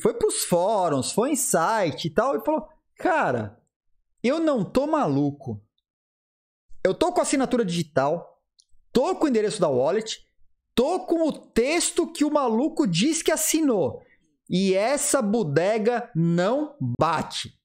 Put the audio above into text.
foi pros fóruns, foi em site e tal, e falou: Cara, eu não tô maluco. Eu tô com assinatura digital, tô com o endereço da wallet, tô com o texto que o maluco diz que assinou. E essa bodega não bate.